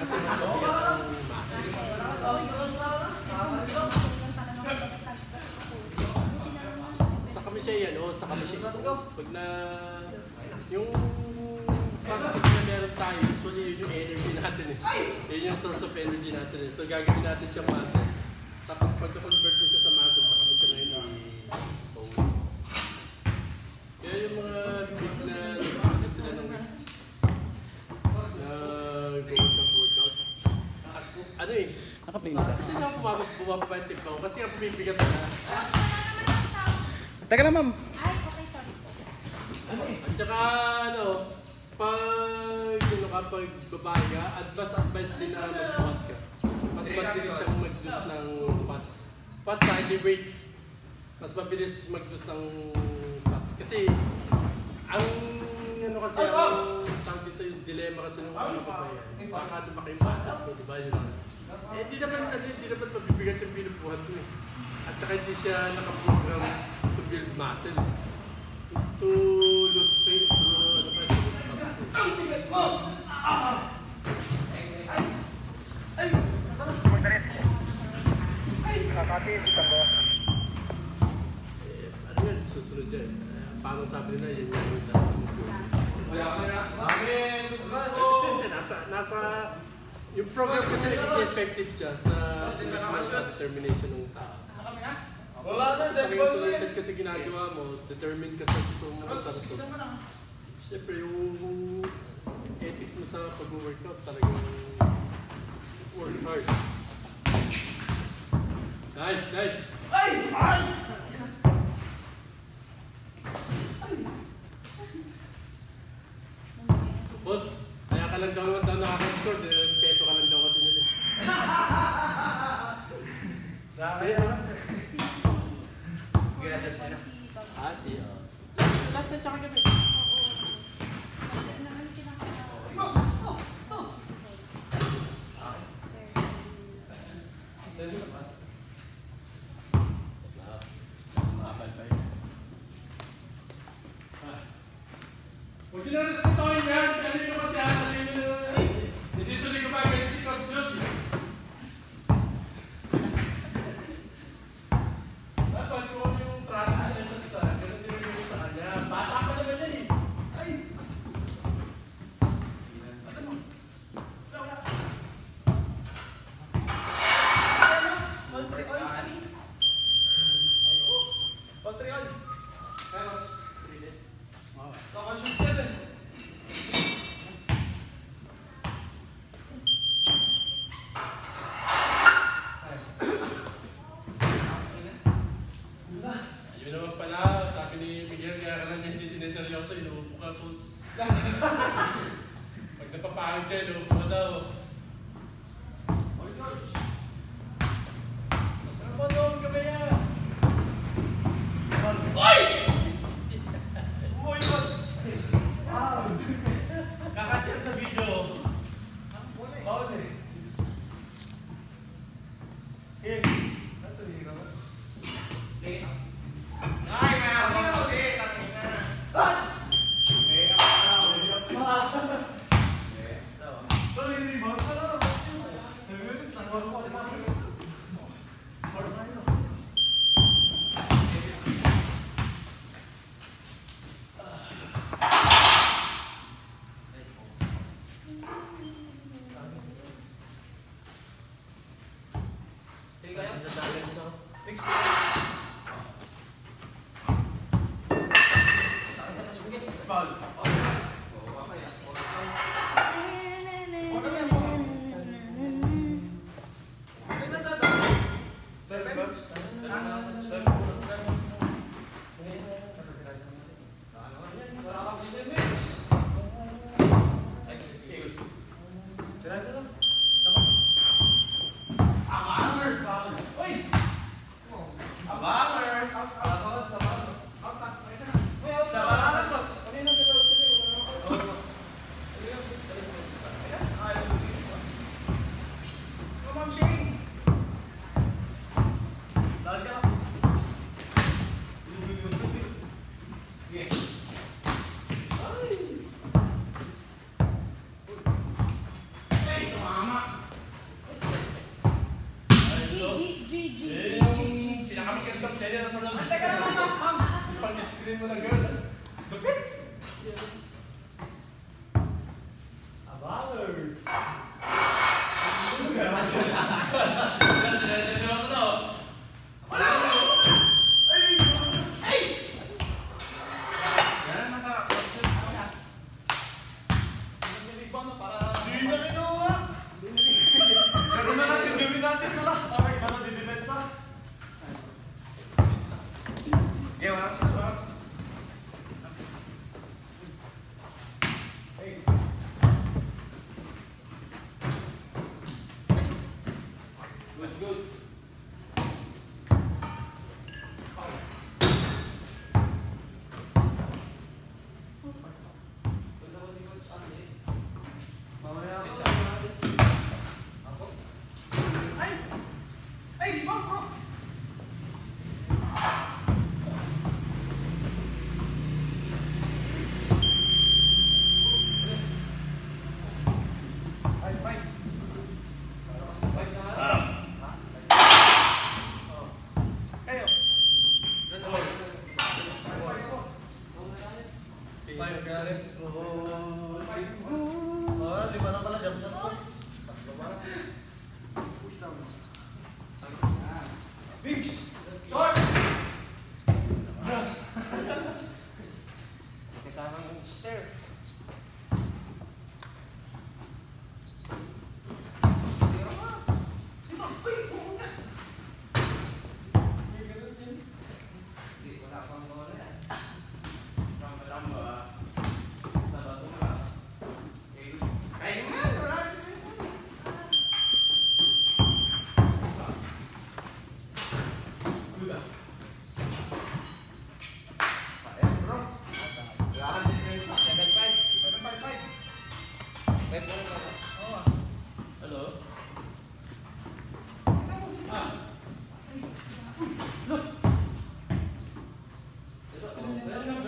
mas mabigat ang. Sa kami siya yan, o sa kami siya. Pag na, yung kasi na meron tayo, usually yun yung energy natin eh. Yun yung source of energy natin eh. So gagawin natin siyang muscle. 120 po. Kasi ang bibigat na. Teka na, ma'am. Ay, okay, sorry po. At saka, ano, pag, ano ka, pag babae ka, advice, advice din na mag-pot ka. Mas mabilis siyang mag-juice ng fats. Fats sa hindi weights. Mas mabilis mag-juice ng fats. Kasi, ang, ano kasi, ang, tawag dito yung dilemma kasi nung ano ko pa yan. Baka lumaki yung fats, diba yun? Eh, di naman, ano, di naman mabibigat yung binubuhat mo eh. At saka hindi siya nakaprogram to build muscle to lose weight, to ano pa, to lose muscle. Magdarit. Kakati, bisa ko. Eh, ano yun, susunod yan. Eh, Parang sabi nila, yun yung yung last ng goal. Depende, nasa, nasa, yung program kasi nagiging effective siya sa determination ng tao. Wala na, dead kasi ginagawa mo, determine ka sa gusto mo sa result. Siyempre, yung ethics mo sa pag-workout talagang work hard. Nice, nice. Ay! Ay! Boss, kaya ka lang daw daw nakaka-score, Yes, naman. Si Baba. Ah, si, oh. Last na tsaka gabi. Oo. Hindi sineseryoso, inuupo ka coach. Pag napapahid ka, inuupo ka daw. Ano Lupit! Fix. Thank you.